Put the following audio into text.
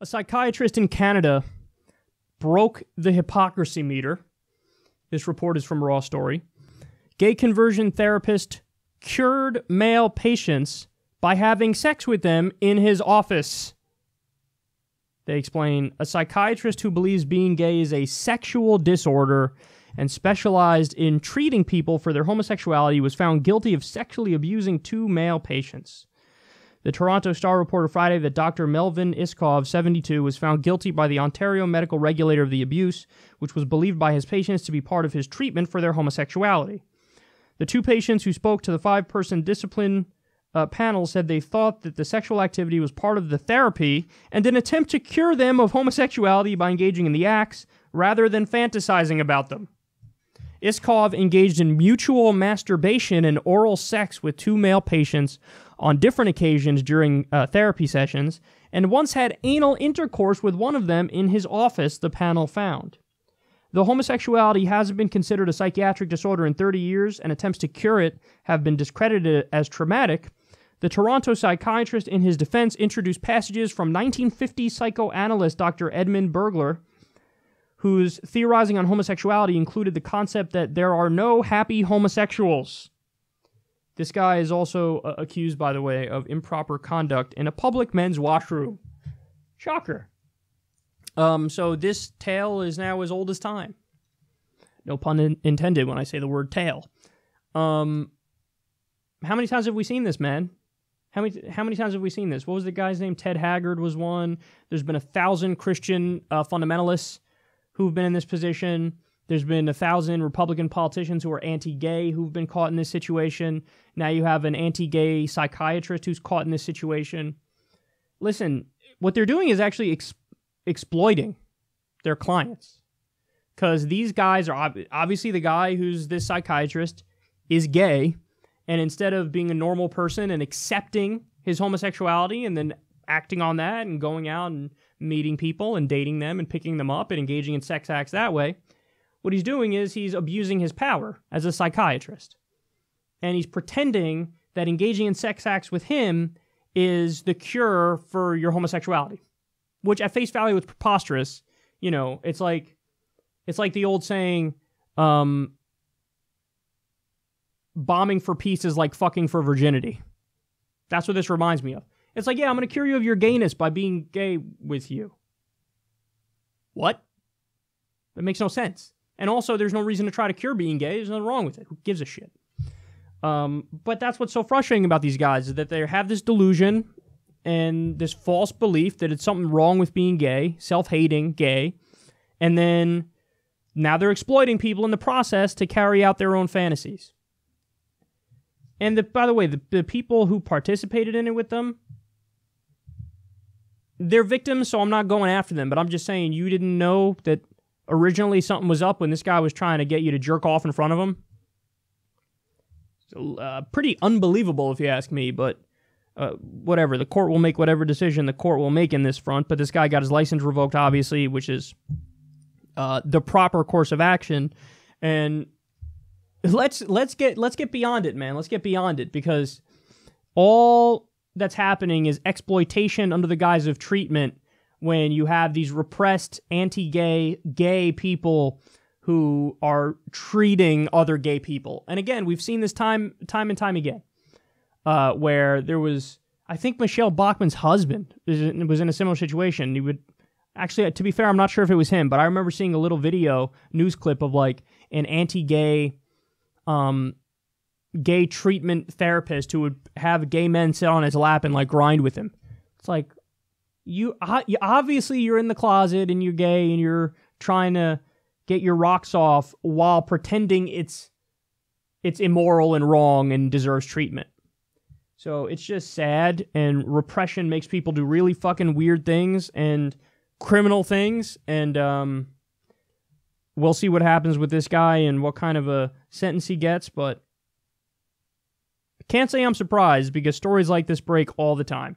A psychiatrist in Canada broke the hypocrisy meter. This report is from Raw Story. Gay conversion therapist cured male patients by having sex with them in his office. They explain a psychiatrist who believes being gay is a sexual disorder and specialized in treating people for their homosexuality was found guilty of sexually abusing two male patients. The Toronto Star reported Friday that Dr. Melvyn Iscove, 72, was found guilty by the Ontario medical regulator of the abuse, which was believed by his patients to be part of his treatment for their homosexuality. The two patients who spoke to the five person discipline uh, panel said they thought that the sexual activity was part of the therapy and an attempt to cure them of homosexuality by engaging in the acts rather than fantasizing about them. Iscove engaged in mutual masturbation and oral sex with two male patients on different occasions during uh, therapy sessions, and once had anal intercourse with one of them in his office, the panel found. Though homosexuality hasn't been considered a psychiatric disorder in 30 years and attempts to cure it have been discredited as traumatic, the Toronto psychiatrist in his defense introduced passages from 1950 psychoanalyst Dr. Edmund Bergler whose theorizing on homosexuality included the concept that there are no happy homosexuals. This guy is also uh, accused, by the way, of improper conduct in a public men's washroom. Shocker. Um, so this tale is now as old as time. No pun in- intended when I say the word tale. Um, how many times have we seen this, man? How many how many times have we seen this? What was the guy's name? Ted Haggard was one. There's been a thousand Christian uh, fundamentalists who've been in this position. There's been a thousand Republican politicians who are anti gay who've been caught in this situation. Now you have an anti gay psychiatrist who's caught in this situation. Listen, what they're doing is actually ex- exploiting their clients. Because these guys are ob- obviously the guy who's this psychiatrist is gay. And instead of being a normal person and accepting his homosexuality and then acting on that and going out and meeting people and dating them and picking them up and engaging in sex acts that way. What he's doing is he's abusing his power as a psychiatrist. And he's pretending that engaging in sex acts with him is the cure for your homosexuality, which at face value is preposterous. You know, it's like it's like the old saying, um, bombing for peace is like fucking for virginity. That's what this reminds me of. It's like, yeah, I'm going to cure you of your gayness by being gay with you. What? That makes no sense. And also, there's no reason to try to cure being gay. There's nothing wrong with it. Who gives a shit? Um, but that's what's so frustrating about these guys is that they have this delusion and this false belief that it's something wrong with being gay, self-hating, gay, and then now they're exploiting people in the process to carry out their own fantasies. And the, by the way, the, the people who participated in it with them, they're victims, so I'm not going after them. But I'm just saying, you didn't know that originally something was up when this guy was trying to get you to jerk off in front of him. So, uh, pretty unbelievable, if you ask me. But uh, whatever, the court will make whatever decision the court will make in this front. But this guy got his license revoked, obviously, which is uh, the proper course of action. And let's let's get let's get beyond it, man. Let's get beyond it because all that's happening is exploitation under the guise of treatment when you have these repressed anti-gay gay people who are treating other gay people. And again, we've seen this time time and time again. Uh, where there was I think Michele Bachmann's husband was in a similar situation. He would actually to be fair, I'm not sure if it was him, but I remember seeing a little video news clip of like an anti-gay um gay treatment therapist who would have gay men sit on his lap and like grind with him. It's like you, you obviously you're in the closet and you're gay and you're trying to get your rocks off while pretending it's it's immoral and wrong and deserves treatment. So it's just sad and repression makes people do really fucking weird things and criminal things and um we'll see what happens with this guy and what kind of a sentence he gets, but can't say I'm surprised because stories like this break all the time.